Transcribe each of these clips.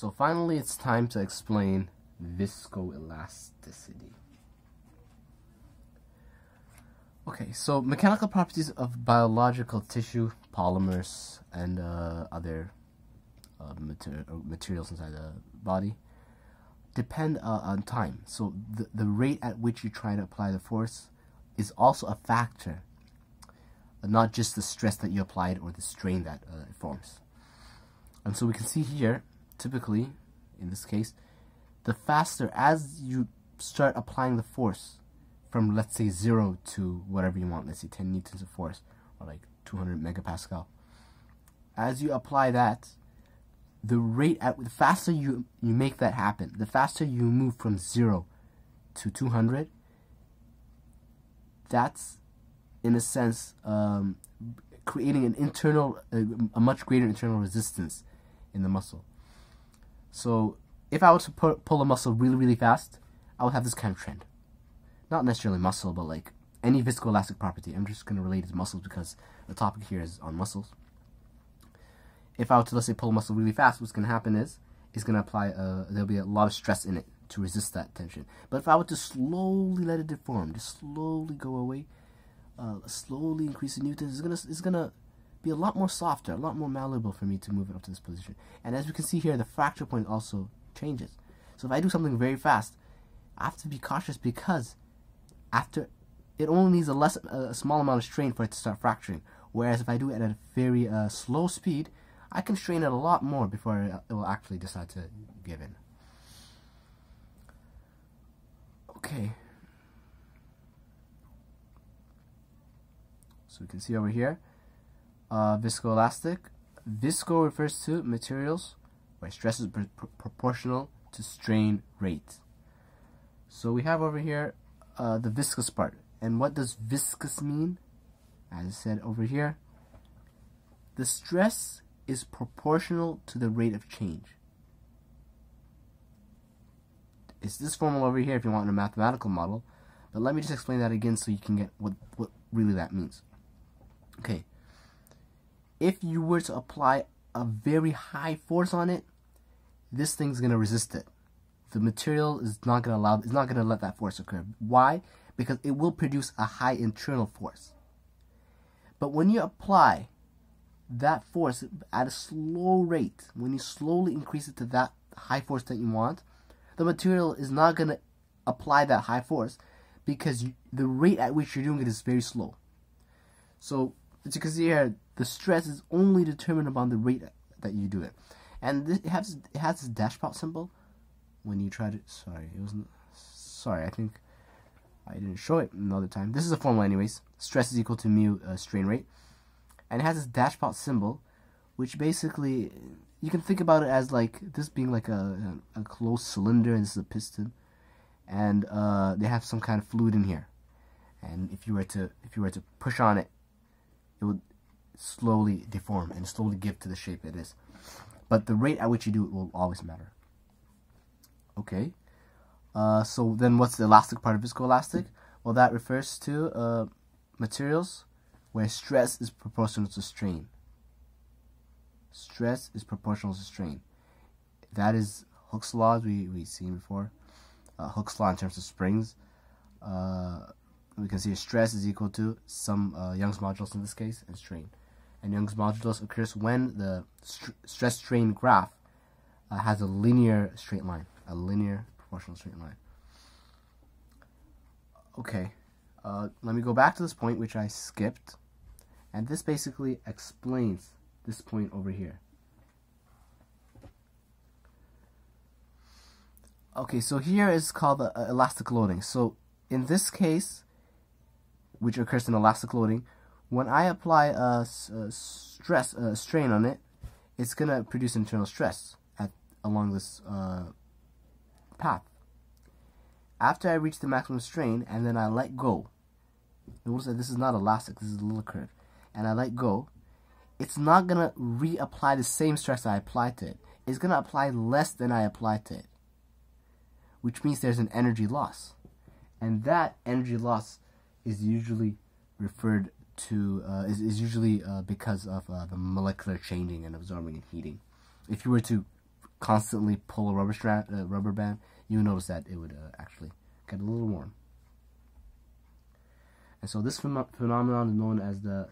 So finally, it's time to explain viscoelasticity. Okay, so mechanical properties of biological tissue, polymers, and uh, other uh, mater materials inside the body depend uh, on time. So the, the rate at which you try to apply the force is also a factor, not just the stress that you applied or the strain that uh, it forms. And so we can see here, typically, in this case, the faster as you start applying the force from let's say 0 to whatever you want, let's say 10 newtons of force or like 200 megapascal. As you apply that, the rate at the faster you you make that happen, the faster you move from 0 to 200, that's in a sense um, creating an internal a, a much greater internal resistance in the muscle. So if I were to pu pull a muscle really, really fast, I would have this kind of trend. Not necessarily muscle, but like any viscoelastic property. I'm just going to relate it to muscles because the topic here is on muscles. If I were to, let's say, pull a muscle really fast, what's going to happen is, it's going to apply, uh, there'll be a lot of stress in it to resist that tension. But if I were to slowly let it deform, just slowly go away, uh, slowly increase the newtons, it's going to, it's going to be a lot more softer, a lot more malleable for me to move it up to this position. And as we can see here, the fracture point also changes. So if I do something very fast, I have to be cautious because after it only needs a less a small amount of strain for it to start fracturing. Whereas if I do it at a very uh, slow speed, I can strain it a lot more before it will actually decide to give in. Okay. So we can see over here, uh, viscoelastic. Visco refers to materials where stress is pr pr proportional to strain rate. So we have over here uh, the viscous part. And what does viscous mean? As I said over here, the stress is proportional to the rate of change. It's this formula over here if you want a mathematical model, but let me just explain that again so you can get what, what really that means. Okay, if you were to apply a very high force on it, this thing's going to resist it. The material is not going to allow, it's not to let that force occur. Why? Because it will produce a high internal force. But when you apply that force at a slow rate, when you slowly increase it to that high force that you want, the material is not going to apply that high force because you, the rate at which you're doing it is very slow. So, as you can see here, the stress is only determined upon the rate that you do it. And this, it has it has this dashpot symbol. When you try to sorry it wasn't sorry I think I didn't show it another time. This is a formula anyways. Stress is equal to mu uh, strain rate. And it has this dashpot symbol which basically you can think about it as like this being like a, a, closed cylinder and this is a piston. And uh, they have some kind of fluid in here. And if you were to if you were to push on it it would slowly deform and slowly give to the shape it is but the rate at which you do it will always matter. Okay. Uh, so then what's the elastic part of viscoelastic? Well, that refers to uh, materials where stress is proportional to strain. Stress is proportional to strain. That is Hooke's law, we, we've seen before. Uh, Hooke's law in terms of springs. Uh, we can see stress is equal to some uh, Young's modulus in this case and strain and Young's modulus occurs when the st stress strain graph uh, has a linear straight line, a linear proportional straight line. Okay, uh, let me go back to this point which I skipped, and this basically explains this point over here. Okay, so here is called the uh, elastic loading. So in this case, which occurs in elastic loading, when I apply a, a stress a strain on it, it's gonna produce internal stress at along this uh, path. After I reach the maximum strain and then I let go, notice that this is not elastic, this is a little curve, and I let go, it's not gonna reapply the same stress I applied to it. It's gonna apply less than I applied to it, which means there's an energy loss, and that energy loss is usually referred to uh, is, is usually uh, because of uh, the molecular changing and absorbing and heating. If you were to constantly pull a rubber strand, uh, rubber band, you would notice that it would uh, actually get a little warm. And so this ph phenomenon is known as the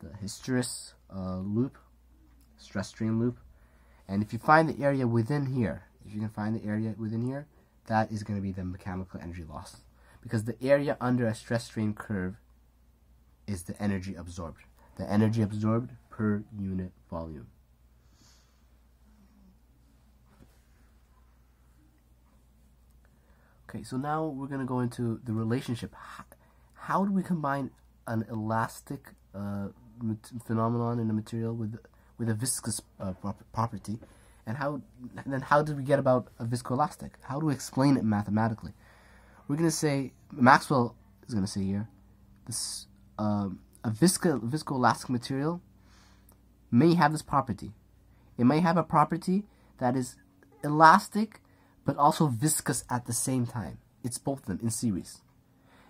the hysteresis uh, loop, stress strain loop. And if you find the area within here, if you can find the area within here, that is going to be the mechanical energy loss. Because the area under a stress strain curve is the energy absorbed. The energy absorbed per unit volume. Okay, so now we're going to go into the relationship. How, how do we combine an elastic uh, phenomenon in a material with with a viscous uh, property, and how and then how did we get about a viscoelastic? How do we explain it mathematically? We're going to say Maxwell is going to say here this um, a visco viscoelastic material may have this property. It may have a property that is elastic but also viscous at the same time. It's both of them in series.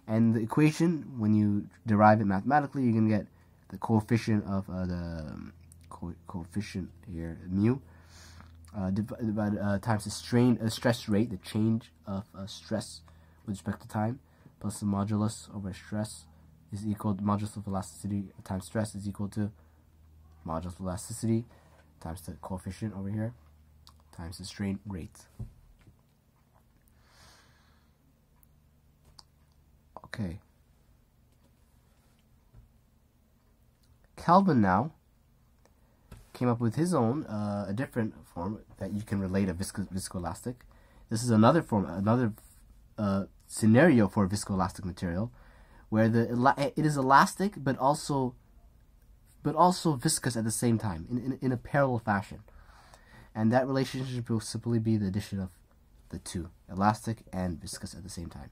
And the equation, when you derive it mathematically, you're going to get the coefficient of uh, the um, co coefficient here, mu, uh, divided uh, times the strain, uh, stress rate, the change of uh, stress with respect to time, plus the modulus over stress is equal to modulus of elasticity times stress is equal to modulus of elasticity times the coefficient over here times the strain rate. Okay. Kelvin now came up with his own, uh, a different form that you can relate a visco viscoelastic. This is another form, another uh, scenario for viscoelastic material, where the it is elastic but also but also viscous at the same time in, in, in a parallel fashion. And that relationship will simply be the addition of the two, elastic and viscous at the same time.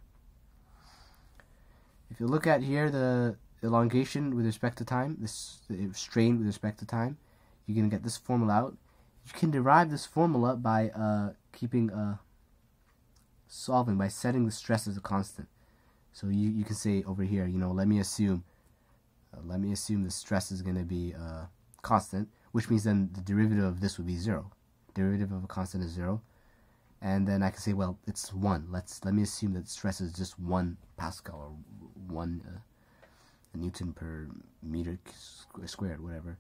If you look at here the elongation with respect to time, this strain with respect to time, you're going to get this formula out. You can derive this formula by uh, keeping uh, solving, by setting the stress as a constant. So you, you can say over here, you know, let me assume, uh, let me assume the stress is going to be uh, constant, which means then the derivative of this would be zero. Derivative of a constant is zero and then I can say, well, it's one. Let's let me assume that stress is just one Pascal or one uh, Newton per meter squared, whatever.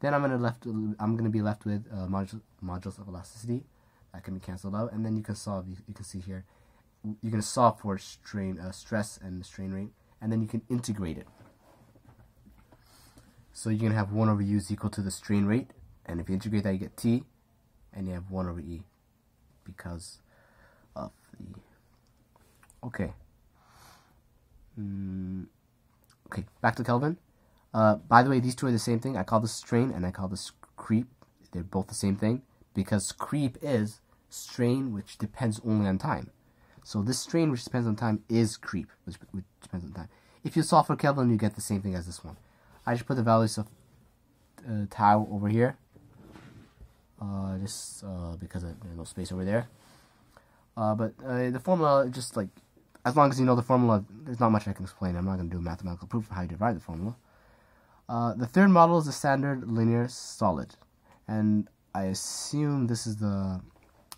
Then I'm gonna left. I'm gonna be left with uh, modulus, modulus of elasticity that can be canceled out, and then you can solve. You, you can see here, you're gonna solve for strain, uh, stress, and strain rate, and then you can integrate it. So you can have one over u is equal to the strain rate, and if you integrate that, you get t, and you have one over e because of the okay. Mm, okay back to Kelvin. Uh, by the way these two are the same thing. I call this strain and I call this creep. They're both the same thing because creep is strain which depends only on time so this strain which depends on time is creep which, which depends on time if you solve for Kelvin you get the same thing as this one I just put the values of uh, tau over here uh, just uh, because of, there's no space over there. Uh, but uh, the formula, just like, as long as you know the formula, there's not much I can explain. I'm not going to do a mathematical proof of how you derive the formula. Uh, the third model is the standard linear solid. And I assume this is the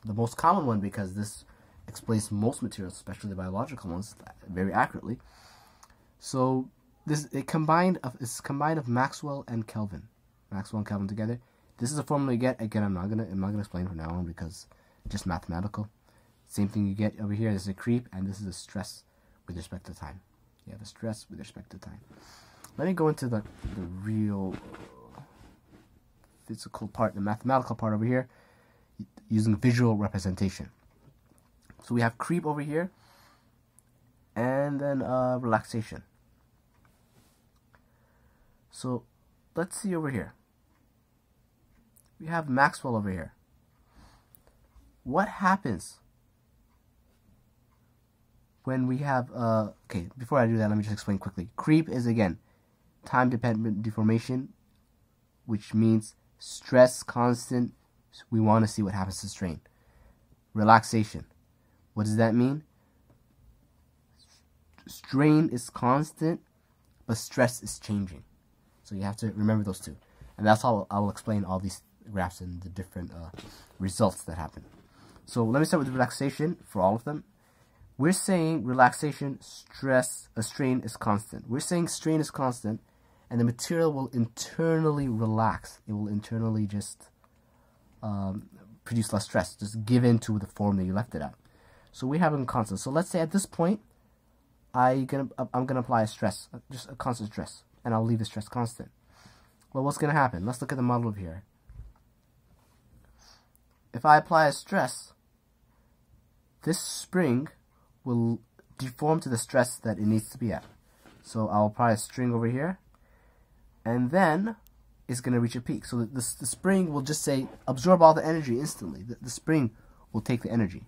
the most common one because this explains most materials, especially the biological ones, very accurately. So this it combined of it's combined of Maxwell and Kelvin, Maxwell and Kelvin together. This is a formula you get. Again, I'm not gonna I'm not gonna explain from now on because just mathematical. Same thing you get over here. This is a creep, and this is a stress with respect to time. You have a stress with respect to time. Let me go into the the real physical part, the mathematical part over here, using visual representation. So we have creep over here, and then uh, relaxation. So let's see over here we have Maxwell over here. What happens when we have, uh, okay, before I do that, let me just explain quickly. Creep is, again, time-dependent deformation, which means stress constant. We want to see what happens to strain. Relaxation. What does that mean? Strain is constant, but stress is changing. So you have to remember those two. And that's how I will explain all these graphs and the different uh, results that happen. So let me start with relaxation for all of them. We're saying relaxation, stress, a strain is constant. We're saying strain is constant, and the material will internally relax. It will internally just um, produce less stress, just give in to the form that you left it at. So we have a constant. So let's say at this point, I gonna I'm gonna apply a stress, uh, just a constant stress, and I'll leave the stress constant. Well, what's gonna happen? Let's look at the model over here. If I apply a stress, this spring will deform to the stress that it needs to be at. So I'll apply a string over here, and then it's going to reach a peak. So the, the, the, spring will just say, absorb all the energy instantly. The, the spring will take the energy.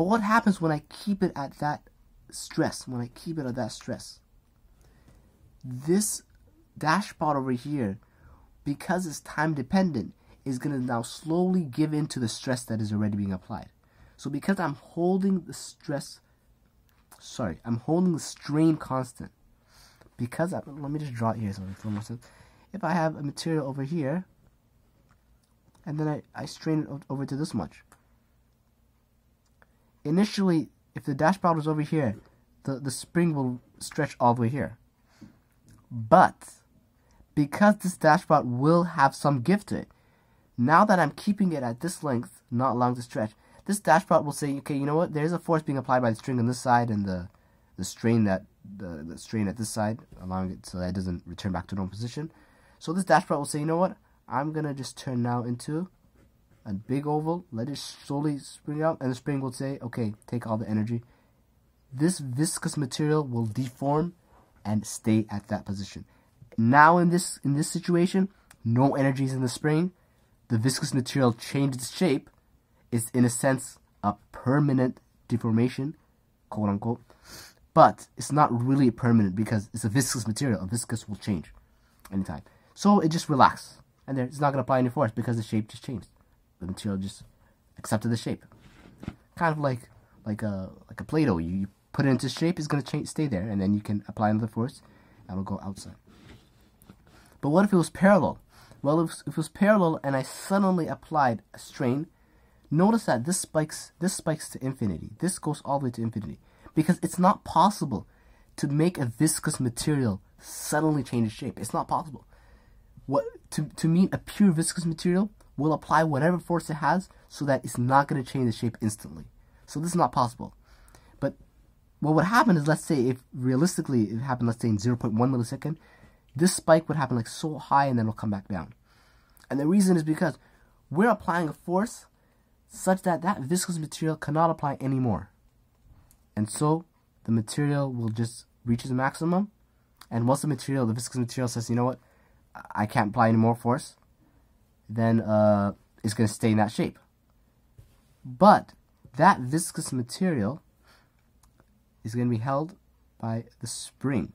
But what happens when I keep it at that stress, when I keep it at that stress? This dashpot over here, because it's time dependent, is going to now slowly give in to the stress that is already being applied. So because I'm holding the stress, sorry, I'm holding the strain constant. Because, I, let me just draw it here so for more sense. If I have a material over here, and then I, I strain it over to this much. Initially, if the dashpot was over here, the, the spring will stretch all the way here. But, because this dashpot will have some give to it, now that I'm keeping it at this length, not allowing to stretch, this dashpot will say, okay, you know what? There's a force being applied by the string on this side and the the strain that the, the strain at this side, allowing it so that it doesn't return back to normal position. So this dashpot will say, you know what? I'm gonna just turn now into a big oval, let it slowly spring out, and the spring will say, okay, take all the energy. This viscous material will deform and stay at that position. Now in this in this situation, no energy is in the spring, the viscous material changes shape It's in a sense a permanent deformation, quote unquote. But it's not really permanent because it's a viscous material. A viscous will change anytime. So it just relaxes. And there, it's not going to apply any force because the shape just changed. The material just accepted the shape. Kind of like like a like a Play-Doh. You, you put it into shape, it's going to change, stay there, and then you can apply another force, and it'll go outside. But what if it was parallel? Well, if, if it was parallel and I suddenly applied a strain, notice that this spikes this spikes to infinity. This goes all the way to infinity because it's not possible to make a viscous material suddenly change shape. It's not possible. What to to mean a pure viscous material will apply whatever force it has so that it's not going to change the shape instantly. So this is not possible. But what would happen is, let's say, if realistically it happened, let's say in 0.1 millisecond, this spike would happen like so high and then it'll come back down. And the reason is because we're applying a force such that that viscous material cannot apply anymore. And so the material will just reach its maximum. And once the material, the viscous material says, you know what, I can't apply any more force, then uh, it's going to stay in that shape. But that viscous material is going to be held by the spring.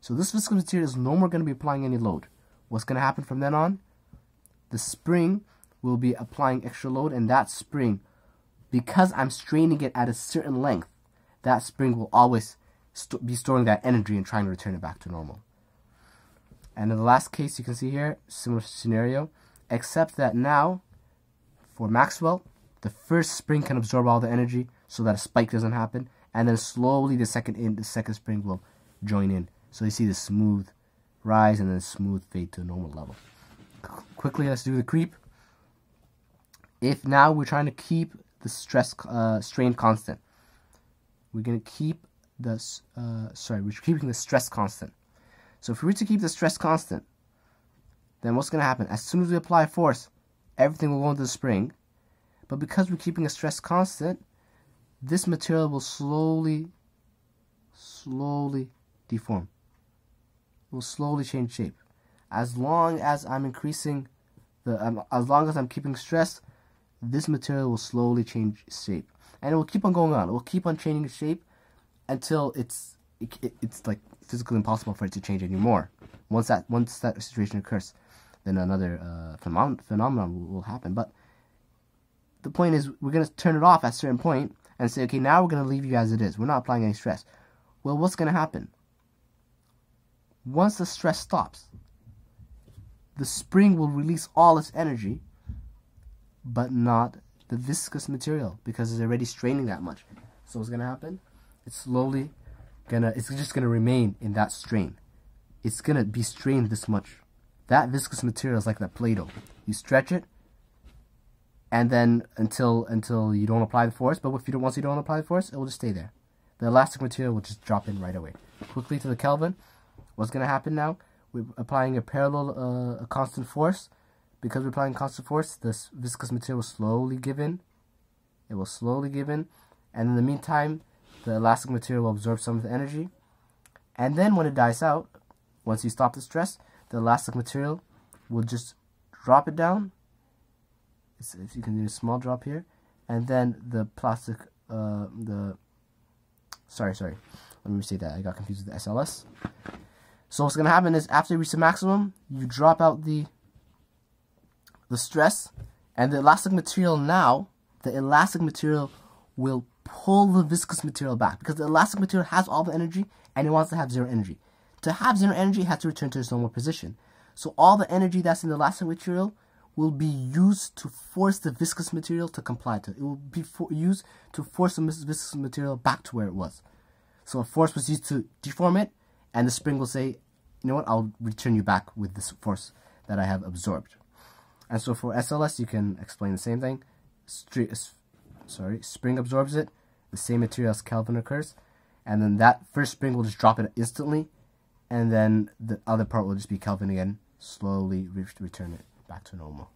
So this viscous material is no more going to be applying any load. What's going to happen from then on? The spring will be applying extra load and that spring, because I'm straining it at a certain length, that spring will always st be storing that energy and trying to return it back to normal. And in the last case you can see here, similar scenario, except that now, for Maxwell, the first spring can absorb all the energy so that a spike doesn't happen, and then slowly the second in the second spring will join in so you see the smooth rise and then smooth fade to a normal level. Quickly, let's do the creep. If now we're trying to keep the stress uh, strain constant, we're going to keep the uh, sorry, we're keeping the stress constant. So if we were to keep the stress constant, then what's going to happen? As soon as we apply force, everything will go into the spring. But because we're keeping a stress constant, this material will slowly, slowly deform It will slowly change shape. As long as I'm increasing the, um, as long as I'm keeping stress, this material will slowly change shape, and it will keep on going on. It will keep on changing shape until it's it, it, it's like physically impossible for it to change anymore. Once that once that situation occurs, then another uh, phenom- phenomenon will, happen. But the point is, we're gonna turn it off at a certain point and say, okay, now we're gonna leave you as it is. We're not applying any stress. Well, what's gonna happen? once the stress stops, the spring will release all its energy, but not the viscous material because it's already straining that much. So what's gonna happen? It's slowly gonna it's just gonna remain in that strain. It's gonna be strained this much. That viscous material is like that Play-Doh. You stretch it, and then until until you don't apply the force. But if you don't once you don't apply the force, it will just stay there. The elastic material will just drop in right away. Quickly to the Kelvin. What's gonna happen now? We're applying a parallel, uh, a constant force. Because we're applying constant force, this viscous material will slowly give in. It will slowly give in, and in the meantime, the elastic material will absorb some of the energy. And then when it dies out, once you stop the stress, the elastic material will just drop it down. If you can do a small drop here, and then the plastic, uh, the sorry, sorry, let me say that I got confused with the SLS. So what's gonna happen is after you reach the maximum, you drop out the the stress, and the elastic material now, the elastic material will pull the viscous material back because the elastic material has all the energy and it wants to have zero energy. To have zero energy, it has to return to its normal position. So all the energy that's in the elastic material will be used to force the viscous material to comply to it. It will be used to force the viscous material back to where it was. So a force was used to deform it, and the spring will say, you know what, I'll return you back with this force that I have absorbed. And so for SLS, you can explain the same thing. sorry, spring absorbs it, the same material as Kelvin occurs, and then that first spring will just drop it instantly, and then the other part will just be Kelvin again, slowly return it back to normal.